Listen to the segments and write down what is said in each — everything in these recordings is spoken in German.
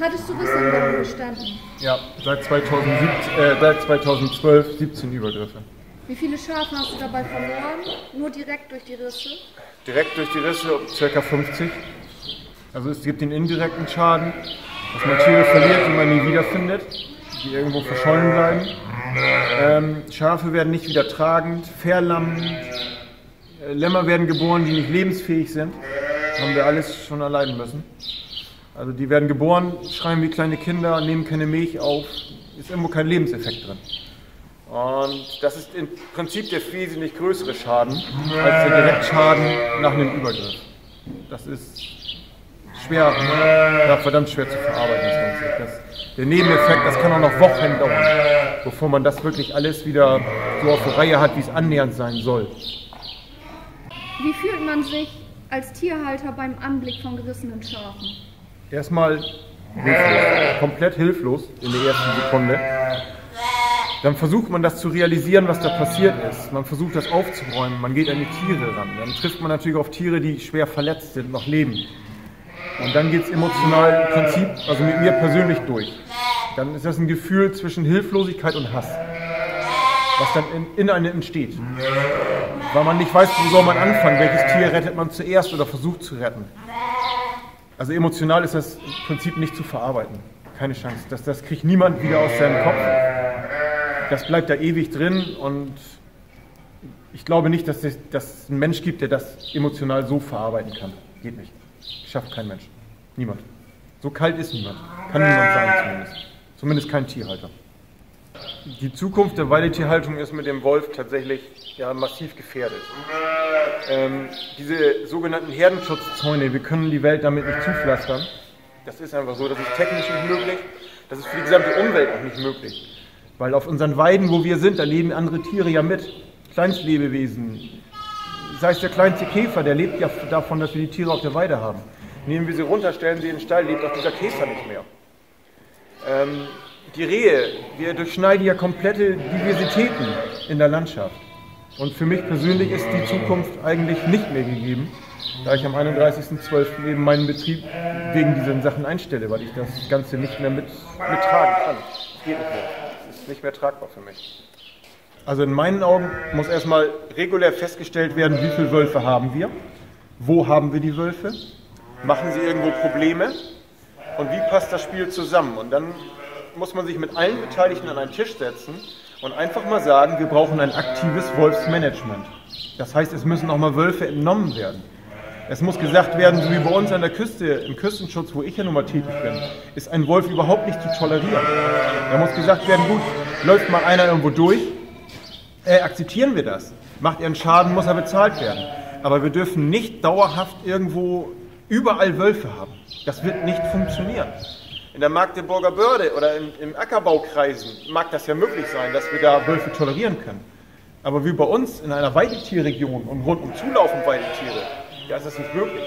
Hattest du Risse im Darm bestanden? Ja, seit, 2017, äh, seit 2012 17 Übergriffe. Wie viele Schafe hast du dabei verloren? Nur direkt durch die Risse? Direkt durch die Risse ca. 50. Also es gibt den indirekten Schaden, dass man Tiere verliert, die man nie wiederfindet, die irgendwo verschollen bleiben. Ähm, Schafe werden nicht wieder tragend, verlammend. Äh, Lämmer werden geboren, die nicht lebensfähig sind. Das haben wir alles schon erleiden müssen. Also die werden geboren, schreien wie kleine Kinder, nehmen keine Milch auf, ist irgendwo kein Lebenseffekt drin. Und das ist im Prinzip der wesentlich größere Schaden als der Direktschaden nach einem Übergriff. Das ist schwer, ja, verdammt schwer zu verarbeiten, das Ganze. Das, der Nebeneffekt, das kann auch noch Wochen dauern, bevor man das wirklich alles wieder so auf der Reihe hat, wie es annähernd sein soll. Wie fühlt man sich als Tierhalter beim Anblick von gerissenen Schafen? Erstmal hilflos, komplett hilflos in der ersten Sekunde. Dann versucht man das zu realisieren, was da passiert ist. Man versucht das aufzuräumen, man geht an die Tiere ran. Dann trifft man natürlich auf Tiere, die schwer verletzt sind, noch leben. Und dann geht es emotional im Prinzip, also mit mir persönlich durch. Dann ist das ein Gefühl zwischen Hilflosigkeit und Hass, was dann in, in einem entsteht. Weil man nicht weiß, wo soll man anfangen, welches Tier rettet man zuerst oder versucht zu retten. Also emotional ist das Prinzip nicht zu verarbeiten. Keine Chance. Das, das kriegt niemand wieder aus seinem Kopf. Das bleibt da ewig drin und ich glaube nicht, dass es dass ein Mensch gibt, der das emotional so verarbeiten kann. Geht nicht. Schafft kein Mensch. Niemand. So kalt ist niemand. Kann niemand sein zumindest. Zumindest kein Tierhalter. Die Zukunft der Weidetierhaltung ist mit dem Wolf tatsächlich ja, massiv gefährdet. Ähm, diese sogenannten Herdenschutzzäune, wir können die Welt damit nicht zupflastern. Das ist einfach so, das ist technisch nicht möglich. Das ist für die gesamte Umwelt auch nicht möglich. Weil auf unseren Weiden, wo wir sind, da leben andere Tiere ja mit. Kleinstlebewesen. Sei es der kleinste Käfer, der lebt ja davon, dass wir die Tiere auf der Weide haben. Nehmen wir sie runter, stellen sie in den Stall, lebt auch dieser Käfer nicht mehr. Ähm, die Rehe, wir durchschneiden ja komplette Diversitäten in der Landschaft. Und für mich persönlich ist die Zukunft eigentlich nicht mehr gegeben, da ich am 31.12. eben meinen Betrieb wegen diesen Sachen einstelle, weil ich das Ganze nicht mehr mit, mittragen kann. Es geht nicht mehr. Es ist nicht mehr tragbar für mich. Also in meinen Augen muss erstmal regulär festgestellt werden, wie viele Wölfe haben wir, wo haben wir die Wölfe, machen sie irgendwo Probleme und wie passt das Spiel zusammen. Und dann muss man sich mit allen Beteiligten an einen Tisch setzen und einfach mal sagen, wir brauchen ein aktives Wolfsmanagement. Das heißt, es müssen auch mal Wölfe entnommen werden. Es muss gesagt werden, so wie bei uns an der Küste, im Küstenschutz, wo ich ja nun mal tätig bin, ist ein Wolf überhaupt nicht zu tolerieren. Da muss gesagt werden, gut, läuft mal einer irgendwo durch, äh, akzeptieren wir das. Macht er einen Schaden, muss er bezahlt werden. Aber wir dürfen nicht dauerhaft irgendwo überall Wölfe haben. Das wird nicht funktionieren. In der Magdeburger Börde oder in, im Ackerbaukreisen mag das ja möglich sein, dass wir da Wölfe tolerieren können. Aber wie bei uns in einer Weidetierregion und rundum zulaufen Weidetiere, ja, ist das nicht möglich.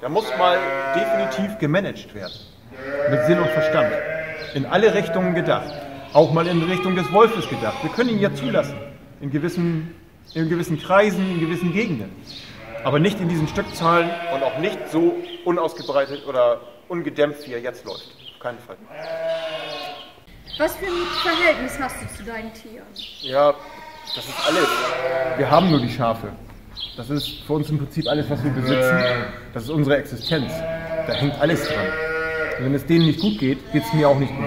Da muss mal definitiv gemanagt werden. Mit Sinn und Verstand. In alle Richtungen gedacht. Auch mal in Richtung des Wolfes gedacht. Wir können ihn ja zulassen. In gewissen, in gewissen Kreisen, in gewissen Gegenden. Aber nicht in diesen Stückzahlen und auch nicht so unausgebreitet oder ungedämpft, wie er jetzt läuft. Keinen Fall. Was für ein Verhältnis hast du zu deinen Tieren? Ja, das ist alles. Wir haben nur die Schafe. Das ist für uns im Prinzip alles, was wir besitzen. Das ist unsere Existenz. Da hängt alles dran. Und wenn es denen nicht gut geht, geht es mir auch nicht gut.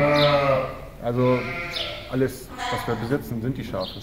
Also alles, was wir besitzen, sind die Schafe.